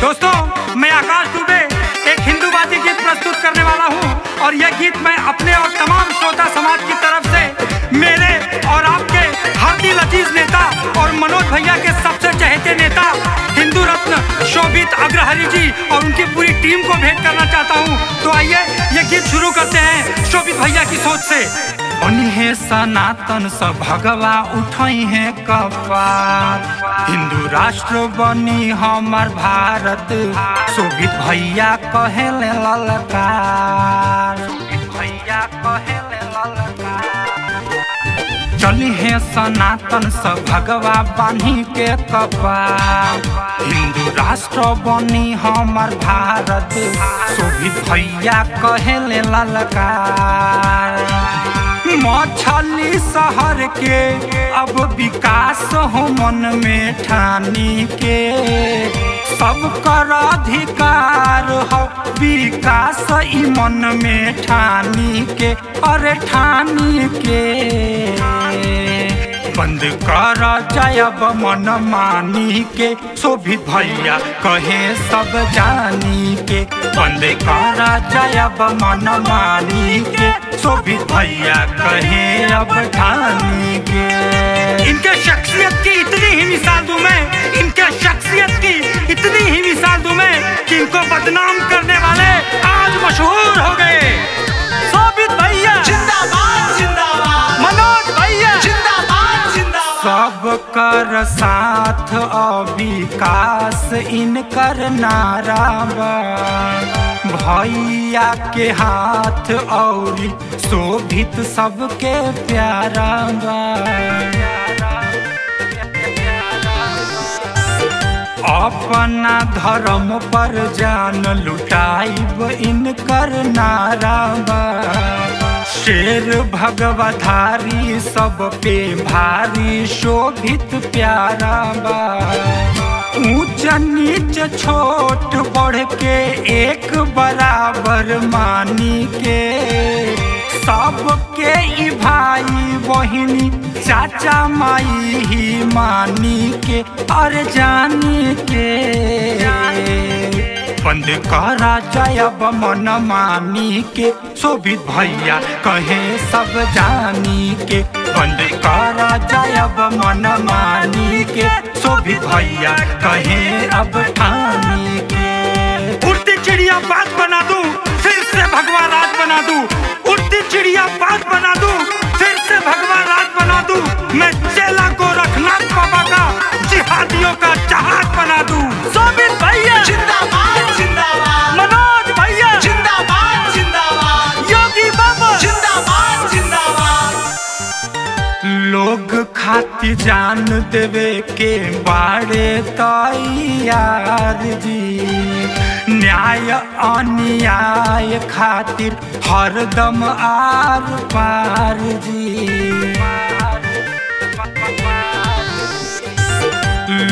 दोस्तों, मैं आकाश दुबे, एक हिंदूवादी गीत प्रस्तुत करने वाला हूँ और यह गीत मैं अपने और तमाम श्रोता समाज की तरफ़ से, मेरे और आपके हार्दी लजीज नेता और मनोज भैया के सबसे चहेते नेता, हिंदू रत्न शोभित अग्रहरी जी और उनकी पूरी टीम को भेंट करना चाहता हूँ। तो आइए ये गीत शुरू करते हैं शोभित भैया की सोच से। बनी है सनातन स भगवा उठई है कपार। हिंदू राष्ट्र बनी हमार भारत शोभित भैया कहेले ललकार। भैया चली है सनातन स भगवा बानी के कपार। हिंदू राष्ट्र बनी हमार भारत शोभित भैया कहेले ललकार। मछली शहर के। अब विकास हो मन में ठानी के। सब कर अधिकार हो विकास ई मन में ठानी के। अरे ठानी के। बंद कर जायब मन मानी के शोभित भैया कहे सब जानी के बंद कर जायब मन मानी के शोभित भैया कहे अब ठानी के इनके शख्सियत की इतनी ही मिसाल दूँ मैं, इनके शख्सियत की इतनी ही मिसाल दूँ मैं कि इनको बदनाम करने कर साथ और विकास इनकर नारा भैया के हाथ और शोभित सबके प्यारा बा अपना धर्म पर जान लुटाइब इनकर नारा बा शेर भगवधारी, सब पे भारी, शोभित प्यारा बा। ऊंच नीच छोट बढ़ के एक बराबर मानी के। सबके ई भाई बहिनी, चाचा माई ही मानी के। और जानी के। बंद करा जायब मन मानी के शोभित भैया कहे सब जानी के। बंद करा जायब मन मानी के शोभित भैया कहे अब ठानी के। उड़ती चिड़िया बात बना दूँ, फिर से भगवा राज बना दूँ। उड़ती चिड़िया बात बना दूँ, फिर खाती जान देवे के बारे तैयार जी। न्याय अन्याय खातिर हरदम आर पार जी।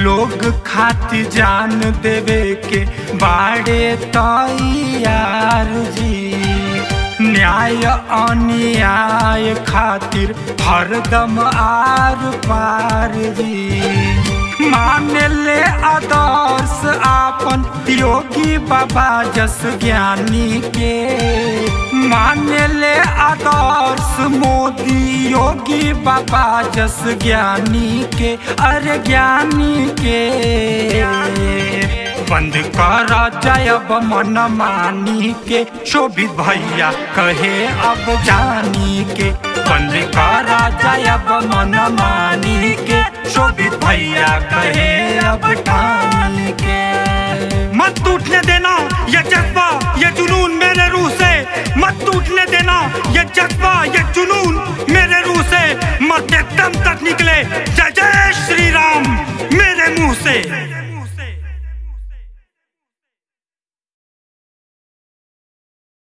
लोग खाती जान देवे के बाड़े तैयार जी। न्याय अन्याय खातिर हरदम आर पार मान ले आदर्श आपन योगी बाबा जस ज्ञानी के। मान ले आदर्श मोदी योगी बाबा जस ज्ञानी के। अरे ज्ञानी के। बंद कर जायब मन मानी के शोभित भैया कहे अब जानी के बंद कर जायब मन मानी के शोभित भैया कहे अब जानी के मत टूटने देना ये जज्बा, ये जुनून मेरे रूह से। मत टूटने देना ये जज्बा, ये जुनून।